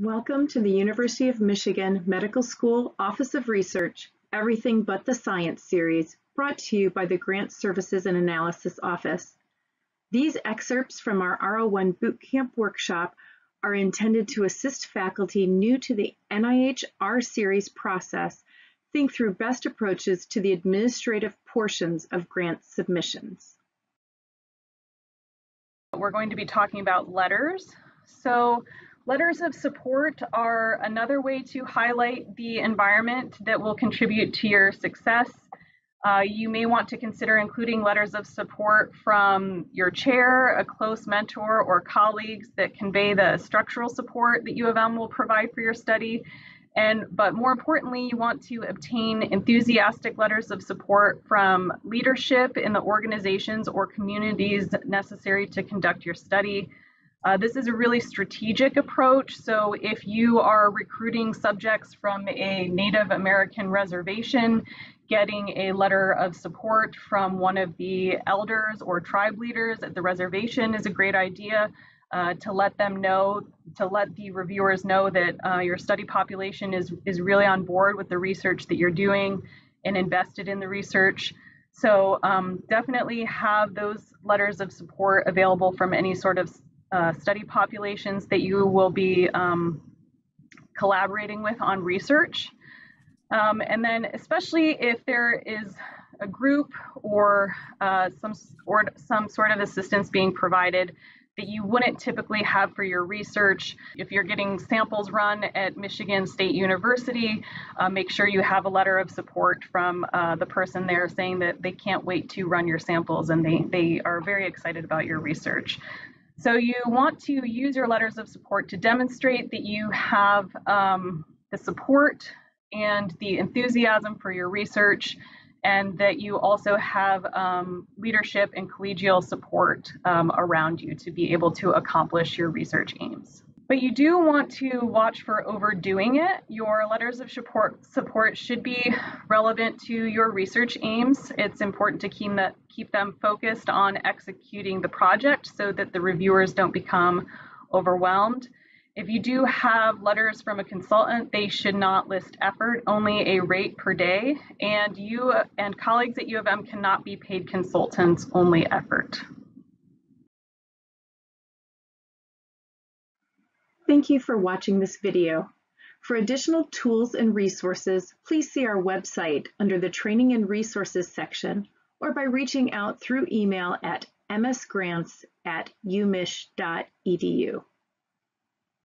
Welcome to the University of Michigan Medical School Office of Research Everything But the Science series brought to you by the Grant Services and Analysis Office. These excerpts from our R01 Bootcamp workshop are intended to assist faculty new to the NIH R series process think through best approaches to the administrative portions of grant submissions. We're going to be talking about letters. So Letters of support are another way to highlight the environment that will contribute to your success. Uh, you may want to consider including letters of support from your chair, a close mentor, or colleagues that convey the structural support that U of M will provide for your study. And but more importantly, you want to obtain enthusiastic letters of support from leadership in the organizations or communities necessary to conduct your study. Uh, this is a really strategic approach. So if you are recruiting subjects from a Native American reservation, getting a letter of support from one of the elders or tribe leaders at the reservation is a great idea. Uh, to let them know, to let the reviewers know that uh, your study population is, is really on board with the research that you're doing and invested in the research. So um, definitely have those letters of support available from any sort of uh, study populations that you will be um, collaborating with on research. Um, and then especially if there is a group or uh, some, or some sort of assistance being provided that you wouldn't typically have for your research. If you're getting samples run at Michigan State University, uh, make sure you have a letter of support from uh, the person there saying that they can't wait to run your samples and they, they are very excited about your research. So you want to use your letters of support to demonstrate that you have um, the support and the enthusiasm for your research and that you also have um, leadership and collegial support um, around you to be able to accomplish your research aims. But you do want to watch for overdoing it. Your letters of support, support should be relevant to your research aims. It's important to keep, that, keep them focused on executing the project so that the reviewers don't become overwhelmed. If you do have letters from a consultant, they should not list effort, only a rate per day. And you and colleagues at U of M cannot be paid consultants, only effort. Thank you for watching this video. For additional tools and resources, please see our website under the Training and Resources section or by reaching out through email at msgrants at umich.edu.